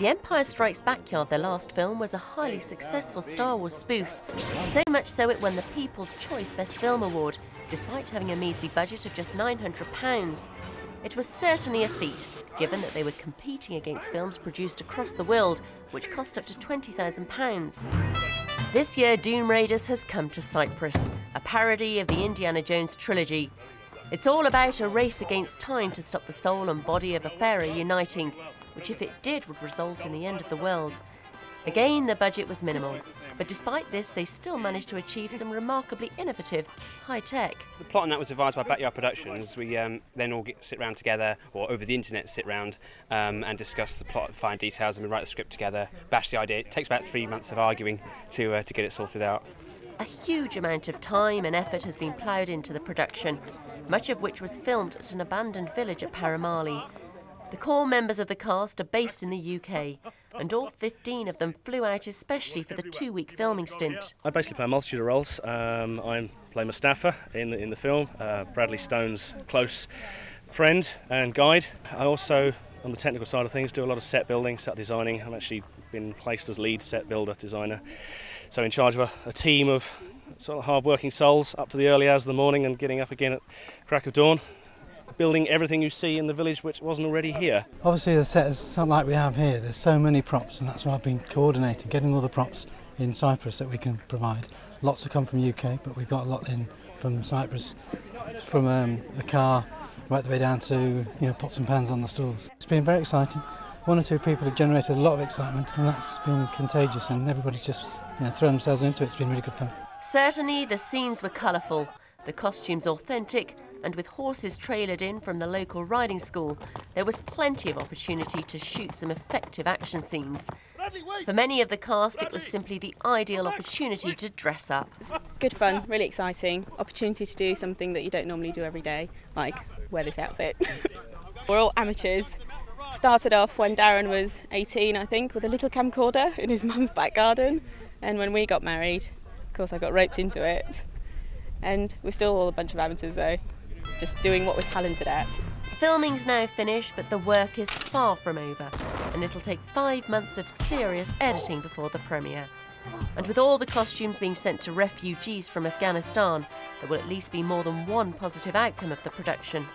The Empire Strikes Backyard, their last film, was a highly successful Star Wars spoof. So much so it won the People's Choice Best Film Award, despite having a measly budget of just £900. It was certainly a feat, given that they were competing against films produced across the world, which cost up to £20,000. This year, Doom Raiders has come to Cyprus, a parody of the Indiana Jones trilogy. It's all about a race against time to stop the soul and body of a pharaoh uniting, which, if it did, would result in the end of the world. Again, the budget was minimal, but despite this, they still managed to achieve some remarkably innovative high tech. The plot on that was devised by Backyard Productions. We um, then all get, sit around together, or over the internet sit around um, and discuss the plot, fine details, and we write the script together, bash the idea. It takes about three months of arguing to, uh, to get it sorted out. A huge amount of time and effort has been ploughed into the production, much of which was filmed at an abandoned village at Paramali. The core members of the cast are based in the UK, and all 15 of them flew out especially for the two week filming stint. I basically play a multitude of roles. Um, I play Mustafa in the, in the film, uh, Bradley Stone's close friend and guide. I also, on the technical side of things, do a lot of set building, set designing. I've actually been placed as lead set builder designer, so in charge of a, a team of sort of hard-working souls up to the early hours of the morning and getting up again at crack of dawn building everything you see in the village which wasn't already here. Obviously the set is not like we have here, there's so many props and that's why I've been coordinating, getting all the props in Cyprus that we can provide. Lots have come from UK but we've got a lot in from Cyprus, from um, a car right the way down to you know pots and pans on the stalls. It's been very exciting. One or two people have generated a lot of excitement and that's been contagious and everybody's just you know, thrown themselves into it. It's been really good fun. Certainly the scenes were colourful, the costumes authentic and with horses trailered in from the local riding school, there was plenty of opportunity to shoot some effective action scenes. For many of the cast, it was simply the ideal opportunity to dress up. It's good fun, really exciting. Opportunity to do something that you don't normally do every day, like wear this outfit. We're all amateurs. Started off when Darren was 18, I think, with a little camcorder in his mum's back garden. And when we got married, of course, I got roped into it. And we're still all a bunch of amateurs, though just doing what we're talented at. Filming's now finished, but the work is far from over, and it'll take five months of serious editing before the premiere. And with all the costumes being sent to refugees from Afghanistan, there will at least be more than one positive outcome of the production.